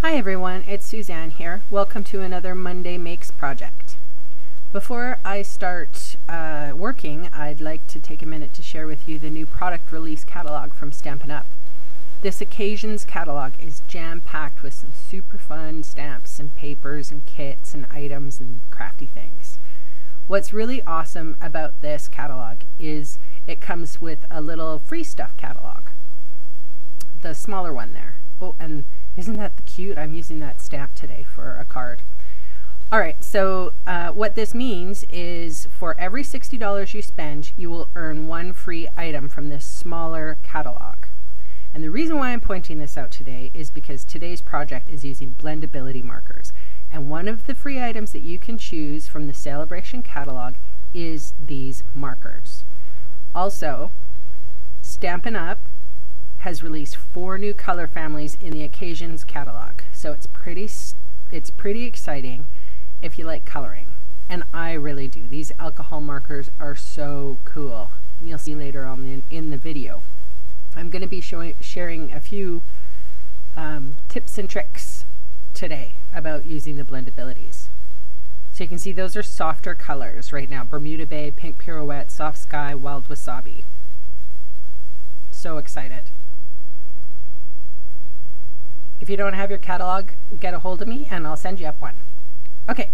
Hi everyone, it's Suzanne here. Welcome to another Monday Makes project. Before I start uh, working, I'd like to take a minute to share with you the new product release catalog from Stampin' Up! This occasions catalog is jam-packed with some super fun stamps and papers and kits and items and crafty things. What's really awesome about this catalog is it comes with a little free stuff catalog. The smaller one there. Oh, and isn't that the cute? I'm using that stamp today for a card. All right, so uh, what this means is for every $60 you spend, you will earn one free item from this smaller catalog. And the reason why I'm pointing this out today is because today's project is using blendability markers. And one of the free items that you can choose from the Sale-A-Bration catalog is these markers. Also, Stampin' Up! Has released four new color families in the Occasions catalog. So it's pretty, it's pretty exciting if you like coloring. And I really do. These alcohol markers are so cool. You'll see later on in, in the video. I'm going to be showing, sharing a few um, tips and tricks today about using the blendabilities. So you can see those are softer colors right now. Bermuda Bay, Pink Pirouette, Soft Sky, Wild Wasabi. So excited. If you don't have your catalog, get a hold of me and I'll send you up one. Okay,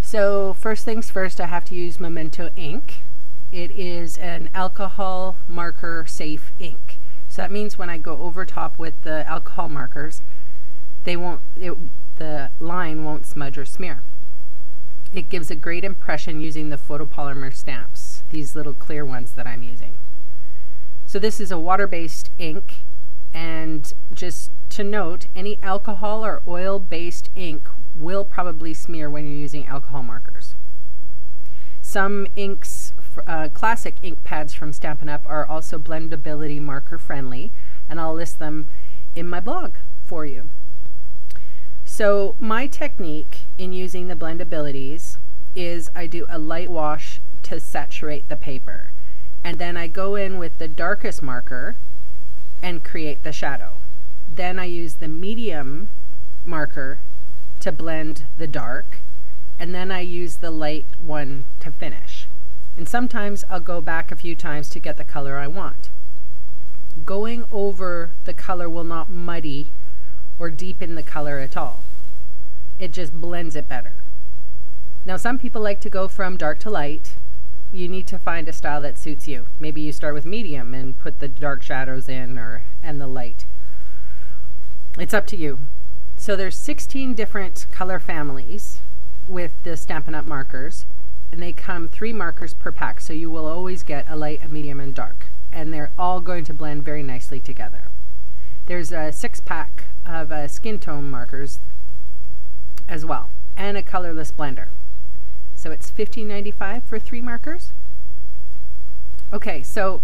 so first things first, I have to use Memento ink. It is an alcohol marker safe ink. So that means when I go over top with the alcohol markers, they won't, it, the line won't smudge or smear. It gives a great impression using the photopolymer stamps, these little clear ones that I'm using. So this is a water-based ink and just to note, any alcohol or oil-based ink will probably smear when you're using alcohol markers. Some inks, uh, classic ink pads from Stampin' Up! are also blendability marker friendly, and I'll list them in my blog for you. So my technique in using the blendabilities is I do a light wash to saturate the paper. And then I go in with the darkest marker and create the shadow. Then I use the medium marker to blend the dark, and then I use the light one to finish. And sometimes I'll go back a few times to get the color I want. Going over the color will not muddy or deepen the color at all. It just blends it better. Now some people like to go from dark to light. You need to find a style that suits you. Maybe you start with medium and put the dark shadows in or and the light. It's up to you. So there's 16 different color families with the Stampin' Up! markers, and they come three markers per pack, so you will always get a light, a medium, and dark. And they're all going to blend very nicely together. There's a six pack of uh, skin tone markers as well, and a colorless blender. So it's $15.95 for three markers. Okay, so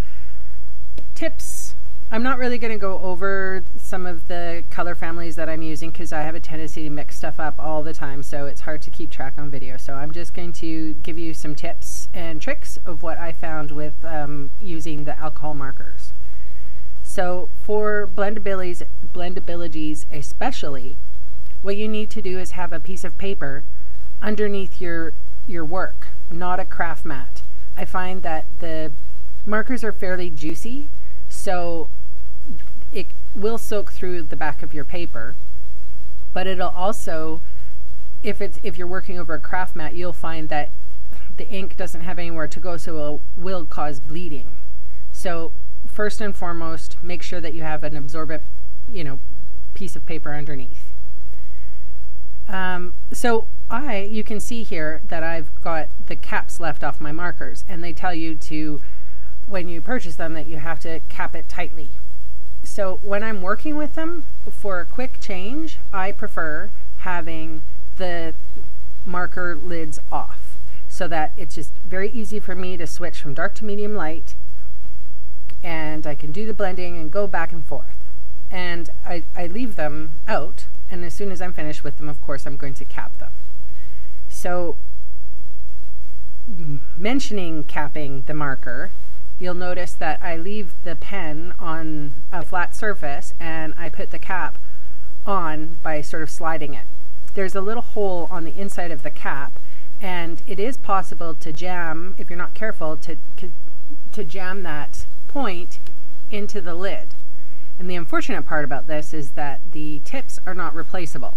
tips I'm not really going to go over some of the color families that I'm using because I have a tendency to mix stuff up all the time so it's hard to keep track on video. So I'm just going to give you some tips and tricks of what I found with um, using the alcohol markers. So for blendabilities, blendabilities especially, what you need to do is have a piece of paper underneath your, your work, not a craft mat. I find that the markers are fairly juicy so it will soak through the back of your paper, but it'll also, if it's if you're working over a craft mat, you'll find that the ink doesn't have anywhere to go, so it will cause bleeding. So first and foremost, make sure that you have an absorbent, you know, piece of paper underneath. Um, so I, you can see here that I've got the caps left off my markers, and they tell you to, when you purchase them, that you have to cap it tightly so when I'm working with them for a quick change, I prefer having the marker lids off so that it's just very easy for me to switch from dark to medium light and I can do the blending and go back and forth. And I, I leave them out and as soon as I'm finished with them, of course, I'm going to cap them. So mentioning capping the marker, you'll notice that I leave the pen on a flat surface and I put the cap on by sort of sliding it. There's a little hole on the inside of the cap and it is possible to jam, if you're not careful, to, to jam that point into the lid. And the unfortunate part about this is that the tips are not replaceable.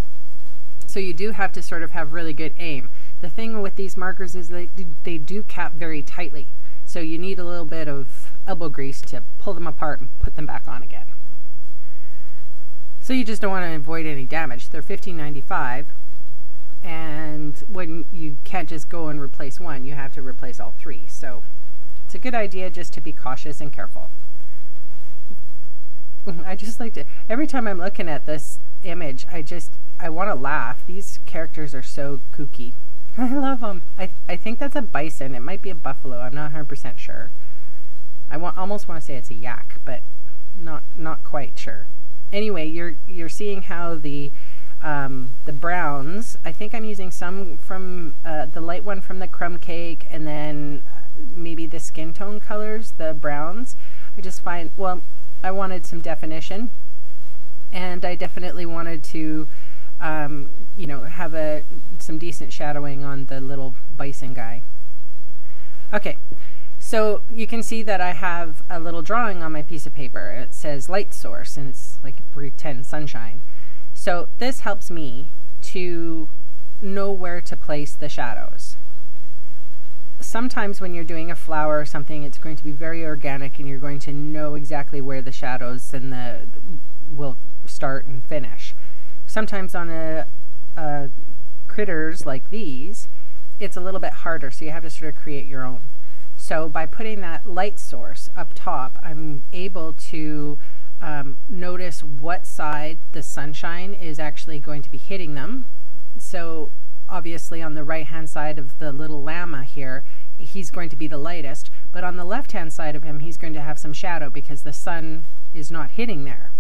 So you do have to sort of have really good aim. The thing with these markers is they, they do cap very tightly. So you need a little bit of elbow grease to pull them apart and put them back on again. So you just don't want to avoid any damage. They're $15.95 and when you can't just go and replace one, you have to replace all three. So it's a good idea just to be cautious and careful. I just like to, every time I'm looking at this image, I just, I want to laugh. These characters are so kooky. I love them. I, I think that's a bison. It might be a buffalo. I'm not 100% sure. I want, almost want to say it's a yak, but not, not quite sure. Anyway, you're, you're seeing how the, um, the browns, I think I'm using some from uh, the light one from the crumb cake and then maybe the skin tone colors, the browns. I just find, well, I wanted some definition and I definitely wanted to, um, you know, have a some decent shadowing on the little bison guy. Okay, so you can see that I have a little drawing on my piece of paper. It says light source and it's like pretend sunshine. So this helps me to know where to place the shadows. Sometimes when you're doing a flower or something, it's going to be very organic and you're going to know exactly where the shadows and the will start and finish. Sometimes on a, a critters like these, it's a little bit harder, so you have to sort of create your own. So by putting that light source up top, I'm able to um, notice what side the sunshine is actually going to be hitting them. So obviously on the right hand side of the little llama here, he's going to be the lightest, but on the left hand side of him, he's going to have some shadow because the sun is not hitting there.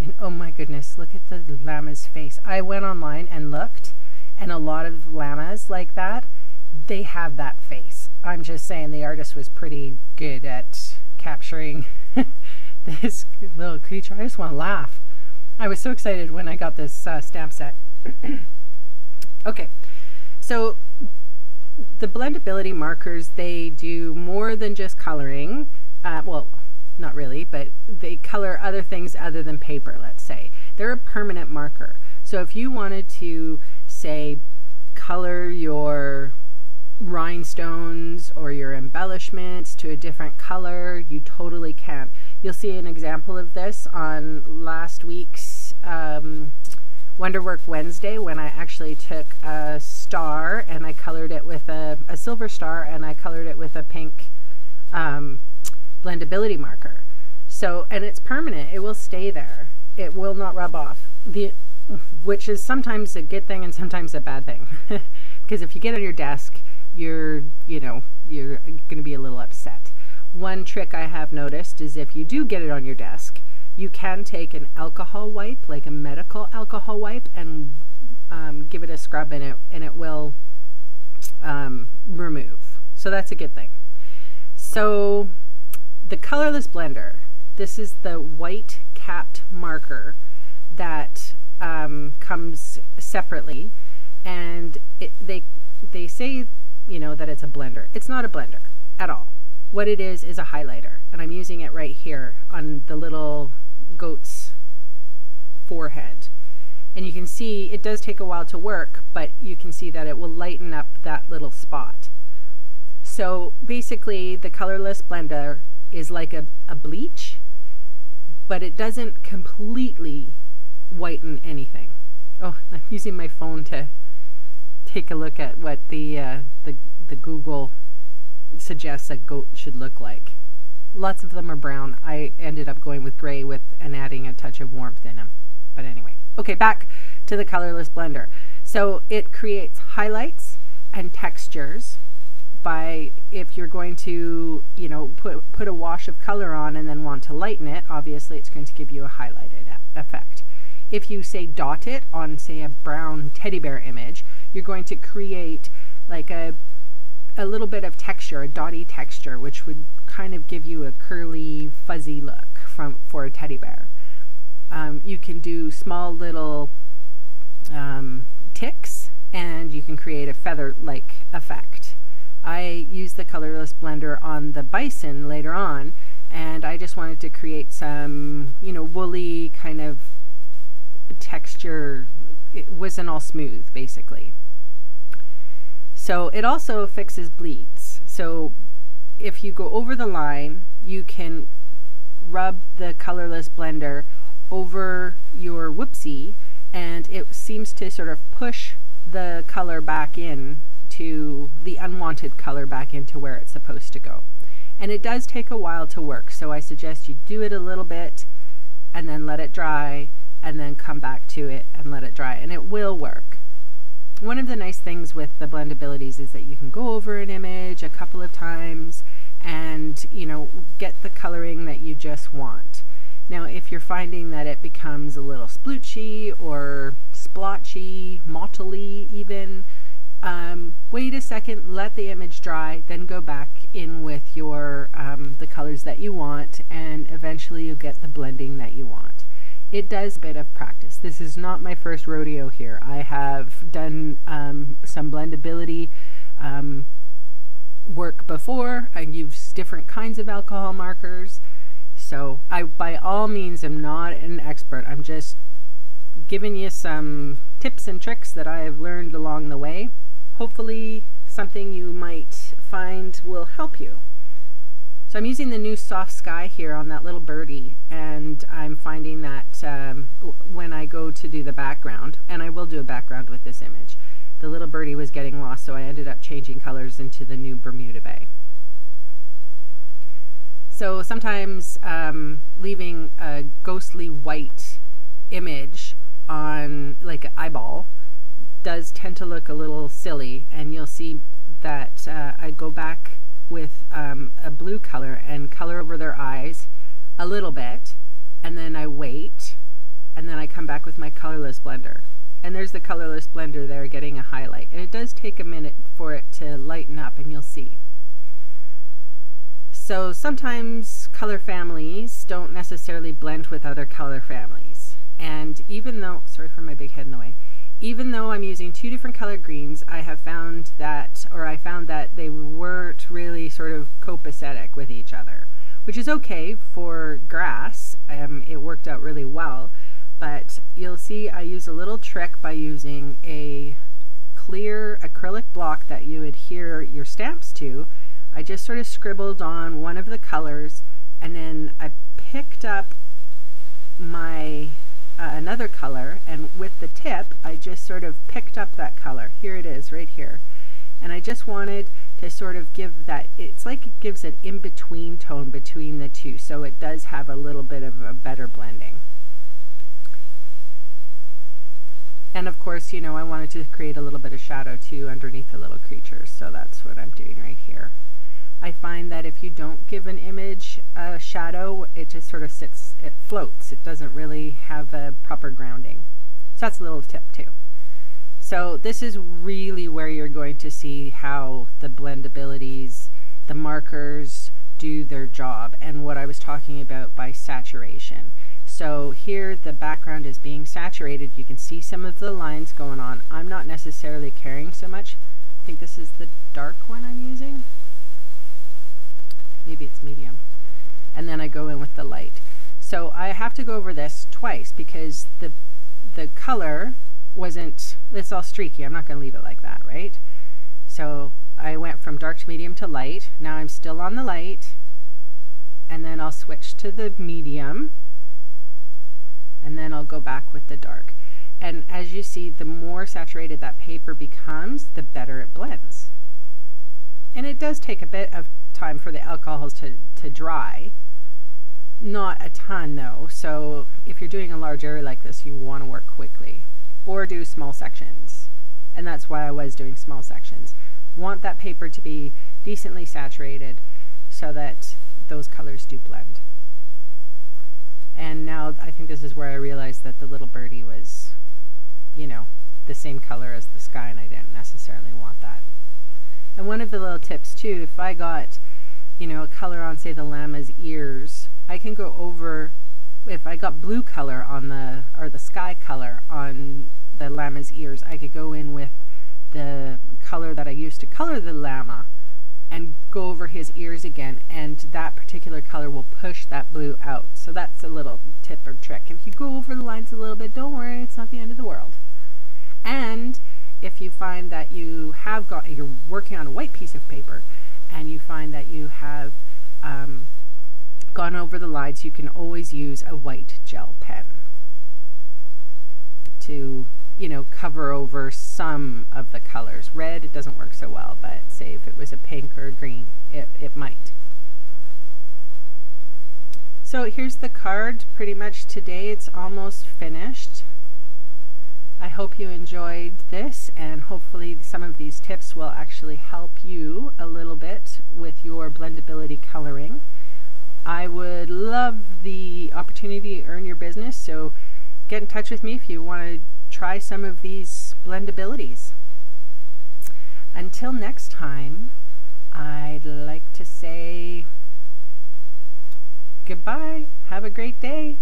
And oh my goodness, look at the llama's face. I went online and looked, and a lot of llamas like that, they have that face. I'm just saying the artist was pretty good at capturing this little creature. I just want to laugh. I was so excited when I got this uh, stamp set. okay, so the blendability markers, they do more than just coloring. Uh, well, not really, but they color other things other than paper, let's say. They're a permanent marker. So if you wanted to, say, color your rhinestones or your embellishments to a different color, you totally can. You'll see an example of this on last week's um, Wonderwork Wednesday when I actually took a star and I colored it with a, a silver star and I colored it with a pink um, blendability marker. So, and it's permanent. It will stay there. It will not rub off. The, which is sometimes a good thing and sometimes a bad thing. because if you get on your desk, you're, you know, you're going to be a little upset. One trick I have noticed is if you do get it on your desk, you can take an alcohol wipe, like a medical alcohol wipe, and um, give it a scrub and it, and it will um, remove. So that's a good thing. So the colorless blender, this is the white capped marker that um, comes separately and it, they, they say, you know, that it's a blender. It's not a blender at all. What it is is a highlighter, and I'm using it right here on the little goat's forehead. And you can see it does take a while to work, but you can see that it will lighten up that little spot. So basically the colorless blender is like a, a bleach, but it doesn't completely whiten anything. Oh, I'm using my phone to take a look at what the, uh, the, the Google suggests a goat should look like. Lots of them are brown. I ended up going with gray with and adding a touch of warmth in them. But anyway, okay, back to the colorless blender. So it creates highlights and textures by if you're going to, you know, put put a wash of color on and then want to lighten it, obviously it's going to give you a highlighted effect. If you say dot it on say a brown teddy bear image, you're going to create like a a little bit of texture, a dotty texture, which would kind of give you a curly, fuzzy look from for a teddy bear. Um, you can do small little um, ticks and you can create a feather-like effect. I used the colorless blender on the bison later on and I just wanted to create some, you know, woolly kind of texture. It wasn't all smooth, basically. So it also fixes bleeds. So if you go over the line, you can rub the colorless blender over your whoopsie and it seems to sort of push the color back in to the unwanted color back into where it's supposed to go. And it does take a while to work, so I suggest you do it a little bit and then let it dry and then come back to it and let it dry and it will work. One of the nice things with the blendabilities is that you can go over an image a couple of times and you know get the coloring that you just want. Now if you're finding that it becomes a little sploochy or splotchy, mottly even, um, wait a second, let the image dry, then go back in with your um, the colors that you want and eventually you'll get the blending that you want. It does a bit of practice. This is not my first rodeo here. I have done um, some blendability um, work before. I use different kinds of alcohol markers. So I, by all means, am not an expert. I'm just giving you some tips and tricks that I have learned along the way. Hopefully something you might find will help you. So I'm using the new soft sky here on that little birdie and I'm finding that um, when I go to do the background, and I will do a background with this image, the little birdie was getting lost, so I ended up changing colors into the new Bermuda Bay. So sometimes um, leaving a ghostly white image on like an eyeball does tend to look a little silly and you'll see that uh, I go back with um, a blue color and color over their eyes a little bit and then I wait and then I come back with my colorless blender and there's the colorless blender there getting a highlight. And it does take a minute for it to lighten up and you'll see. So sometimes color families don't necessarily blend with other color families. And even though, sorry for my big head in the way, even though I'm using two different color greens, I have found that, or I found that they weren't really sort of copacetic with each other, which is okay for grass. Um, it worked out really well but you'll see I use a little trick by using a clear acrylic block that you adhere your stamps to. I just sort of scribbled on one of the colors and then I picked up my uh, another color and with the tip I just sort of picked up that color. Here it is right here. And I just wanted to sort of give that, it's like it gives an in-between tone between the two so it does have a little bit of a better blending. And of course, you know, I wanted to create a little bit of shadow too underneath the little creatures, so that's what I'm doing right here. I find that if you don't give an image a shadow, it just sort of sits, it floats. It doesn't really have a proper grounding. So that's a little tip too. So this is really where you're going to see how the blendabilities, the markers do their job and what I was talking about by saturation. So here the background is being saturated. You can see some of the lines going on. I'm not necessarily caring so much. I think this is the dark one I'm using. Maybe it's medium. And then I go in with the light. So I have to go over this twice because the, the color wasn't, it's all streaky. I'm not going to leave it like that, right? So I went from dark to medium to light. Now I'm still on the light. And then I'll switch to the medium and then I'll go back with the dark. And as you see, the more saturated that paper becomes, the better it blends. And it does take a bit of time for the alcohols to, to dry. Not a ton though, so if you're doing a large area like this, you want to work quickly. Or do small sections. And that's why I was doing small sections. Want that paper to be decently saturated so that those colors do blend. And now I think this is where I realized that the little birdie was, you know, the same color as the sky and I didn't necessarily want that. And one of the little tips too, if I got, you know, a color on say the llama's ears, I can go over if I got blue color on the, or the sky color on the llama's ears, I could go in with the color that I used to color the llama and go over his ears again and that particular color will push that blue out. So that's a little tip or trick. If you go over the lines a little bit, don't worry, it's not the end of the world. And if you find that you have got, you're working on a white piece of paper and you find that you have um, gone over the lines, you can always use a white gel pen to you know, cover over some of the colors. Red, it doesn't work so well, but say if it was a pink or a green, it, it might. So here's the card. Pretty much today it's almost finished. I hope you enjoyed this and hopefully some of these tips will actually help you a little bit with your blendability coloring. I would love the opportunity to earn your business, so get in touch with me if you want to try some of these blendabilities. Until next time, I'd like to say goodbye. Have a great day.